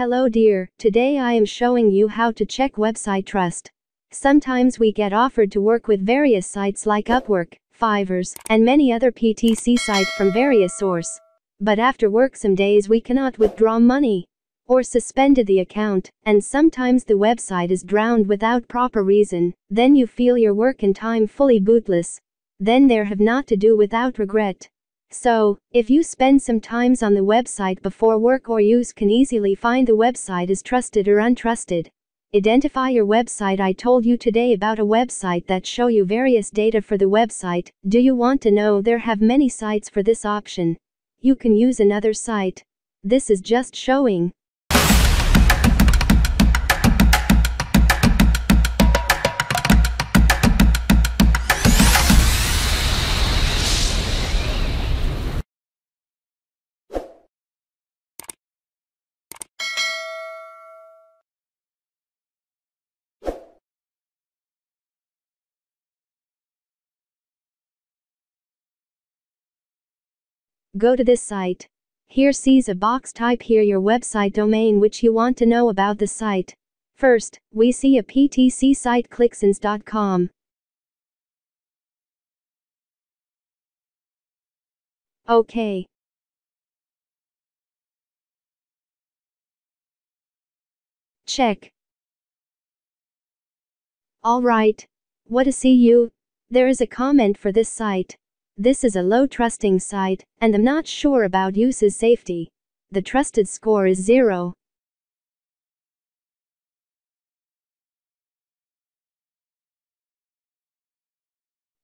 Hello dear, today I am showing you how to check website trust. Sometimes we get offered to work with various sites like Upwork, Fivers, and many other PTC sites from various source. But after work some days we cannot withdraw money or suspended the account, and sometimes the website is drowned without proper reason, then you feel your work and time fully bootless. Then there have not to do without regret. So, if you spend some times on the website before work or use can easily find the website is trusted or untrusted. Identify your website I told you today about a website that show you various data for the website. Do you want to know there have many sites for this option? You can use another site. This is just showing. Go to this site. Here sees a box type here your website domain which you want to know about the site. First, we see a PTC site clixsense.com. Okay. Check. Alright. What see you? There is a comment for this site. This is a low trusting site, and I'm not sure about use's safety. The trusted score is 0.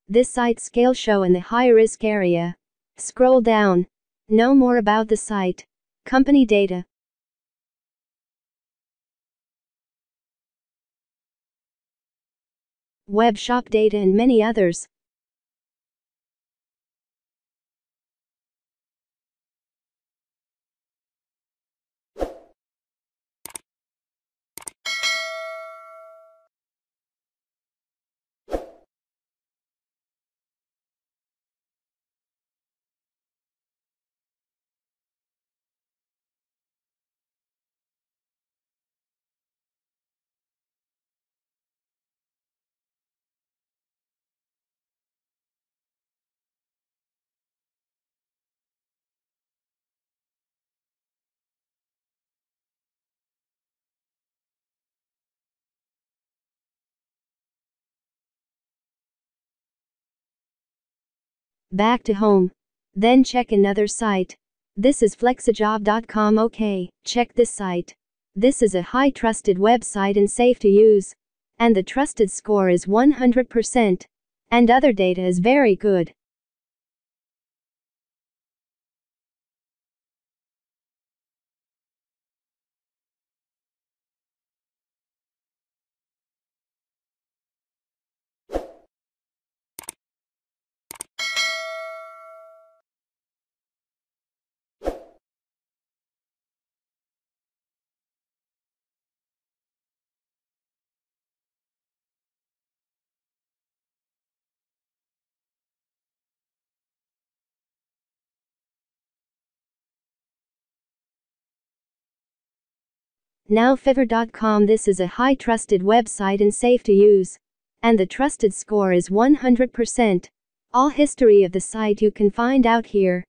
This site scale show in the high risk area. Scroll down. Know more about the site. Company data. Web shop data and many others. Back to home. Then check another site. This is flexijob.com okay, check this site. This is a high trusted website and safe to use. And the trusted score is 100%. And other data is very good. Now Fiverr.com this is a high trusted website and safe to use. And the trusted score is 100%. All history of the site you can find out here.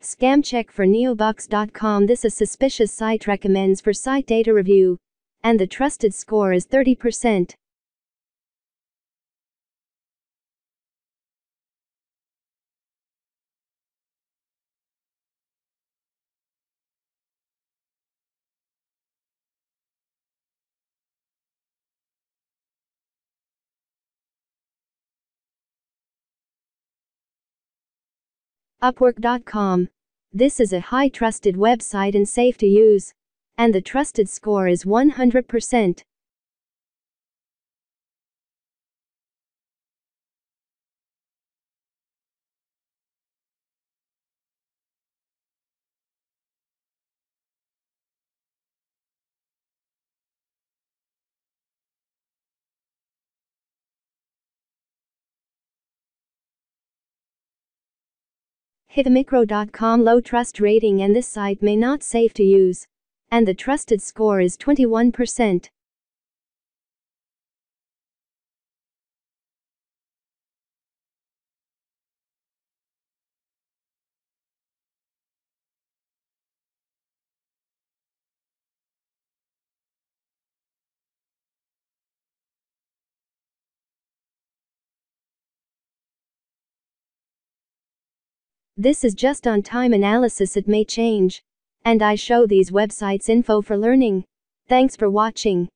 Scam check for neobux.com This is suspicious site recommends for site data review. And the trusted score is 30%. Upwork.com. This is a high trusted website and safe to use. And the trusted score is 100%. Hitamicro.com low trust rating and this site may not safe to use. And the trusted score is 21%. This is just on time analysis it may change. And I show these websites info for learning. Thanks for watching.